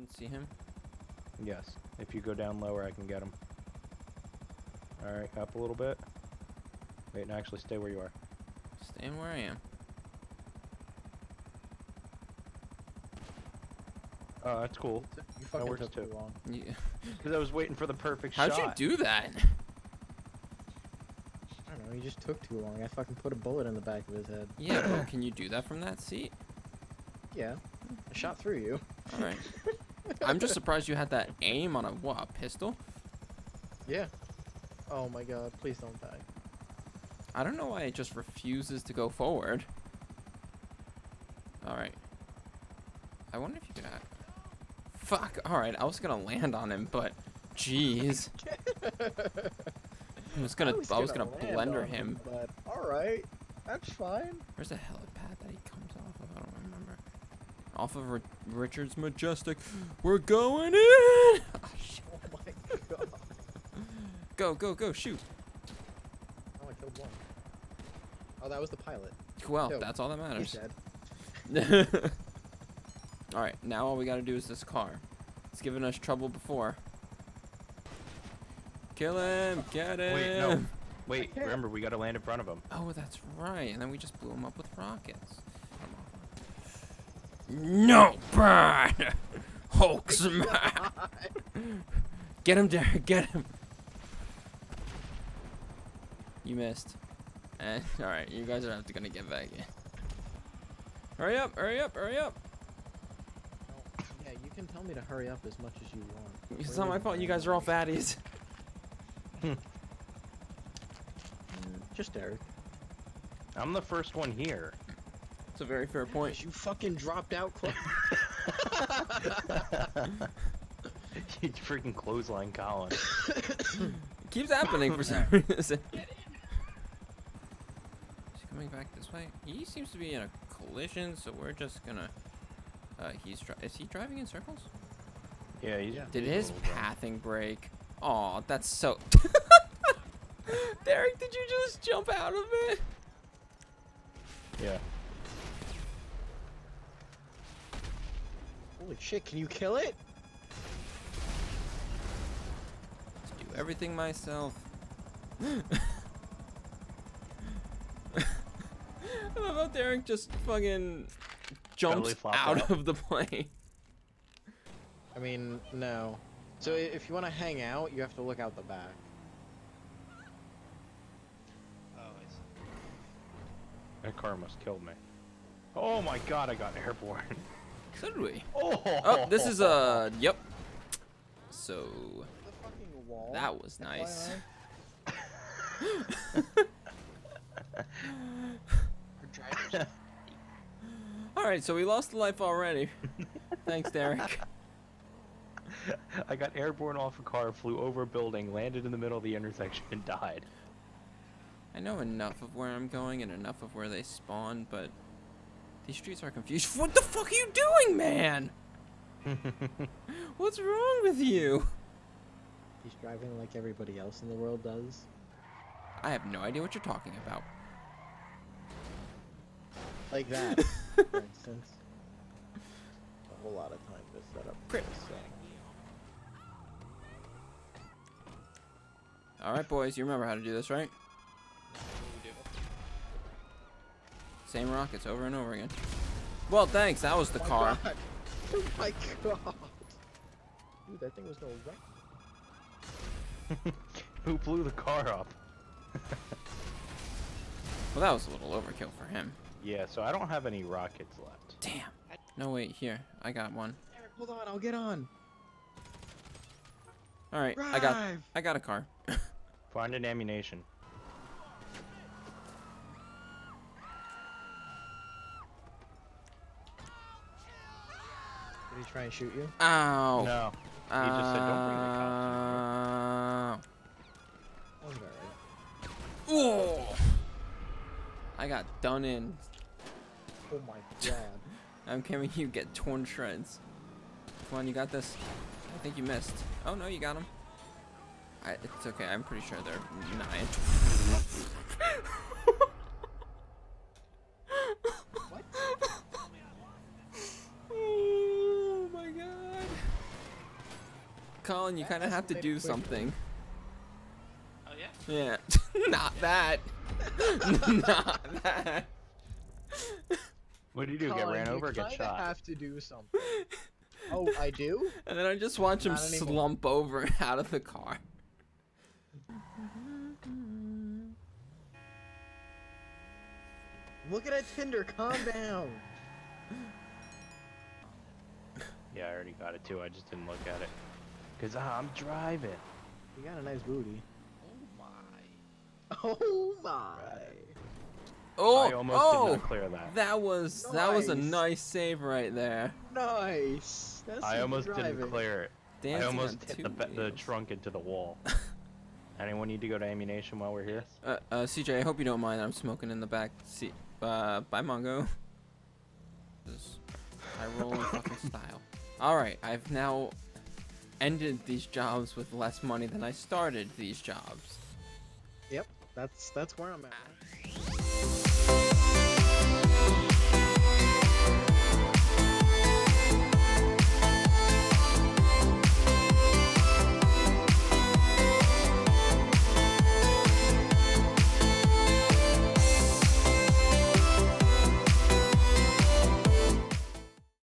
and see him? Yes. If you go down lower, I can get him. Alright, up a little bit. Wait, no, actually stay where you are. Staying where I am. Oh, that's cool. You fucking works took too. too long. Yeah. Because I was waiting for the perfect How'd shot. you do that? I don't know. He just took too long. I fucking put a bullet in the back of his head. Yeah, but can you do that from that seat? Yeah. I shot through you. All right. I'm just surprised you had that aim on a what? A pistol? Yeah. Oh my god. Please don't die. I don't know why it just refuses to go forward. All right. I wonder if you could. Act. Fuck. All right. I was gonna land on him, but jeez. I was gonna. I was, gonna, land blender on him. But all right. That's fine. Where's the helipad that he comes off of? I don't remember. Off of Richard's Majestic. We're going in. Oh. Oh my god. Go, go, go! Shoot. Oh, I killed one. Oh, that was the pilot. Well, Yo, that's all that He's matters. dead. all right, now all we gotta do is this car. It's given us trouble before. Kill him! Get him! Wait, no. Wait, remember, we gotta land in front of him. Oh, that's right. And then we just blew him up with rockets. No, burn! Hulk smash! Get him, Derek. Get him. You missed. And all right, you guys are have gonna get back in. Hurry up! Hurry up! Hurry up! Oh, yeah, you can tell me to hurry up as much as you want. It's We're not my fault. You guys are all life. fatties. Just Derek. I'm the first one here. It's a very fair point. You fucking dropped out. Clo- you freaking clothesline Colin. It keeps happening for some reason. Is he coming back this way? He seems to be in a collision, so we're just gonna. Uh, he's dri- is he driving in circles? Yeah, he's. Yeah. Did he's his little drunk. pathing break? Oh, that's so. Derek, did you just jump out of it? Yeah. Shit! Can you kill it? Just do everything myself. I love how Derek just fucking jumps Belly out out. of the plane. I mean, no. So if you want to hang out, you have to look out the back. Oh, I see. That car must kill me. Oh my god, I got airborne. So did we. Oh, Oh, this is uh, yep. So The fucking wall. that was nice. All right, so we lost a life already. Thanks, Derek. I got airborne off a car, flew over a building, landed in the middle of the intersection, and died. I know enough of where I'm going and enough of where they spawn, but these streets are confused. What the fuck are you doing, man? What's wrong with you? He's driving like everybody else in the world does. I have no idea what you're talking about. Like that, for instance. A whole lot of time to set up Crit. this, so. All right, boys, you remember how to do this, right? Same rockets over and over again. Well, thanks. That was the Oh my car. God. Oh my god. Dude, that thing was no wreck. Who blew the car up? Well, that was a little overkill for him. Yeah, so I don't have any rockets left. Damn. No, wait, here. I got one. Eric, hold on, I'll get on. All right, Drive. I got I got a car. Find an ammunition. Did he try and shoot you? Ow. No. He just said don't bring the cops Ow. That was alright. Oh. I got done in. Oh my god. I'm coming you get torn shreds. Come on, you got this. I think you missed. Oh no, you got him. I, it's okay. I'm pretty sure they're nine. What? Oh my god. Colin, you kind of have to do something. Oh yeah. Yeah. Not that. Not that. What do you do? Get ran you over or get kinda shot? have to do something. oh, I do? And then I just watch him anymore. slump over out of the car. Look at that Tinder, calm down. Yeah, I already got it too. I just didn't look at it. Cause ah, I'm driving. You got a nice booty. Oh my. Oh my. Oh, I almost oh, did not clear that. that was that was a Nice. nice save right there. Nice. That's I almost driving. didn't clear it. Dancing I almost hit the, the trunk into the wall. Anyone need to go to ammunition while we're here? Uh, uh, CJ, I hope you don't mind. I'm smoking in the back seat. Uh, bye, Mongo. I roll in fucking style. All right, I've now ended these jobs with less money than I started these jobs. Yep, that's that's where I'm at.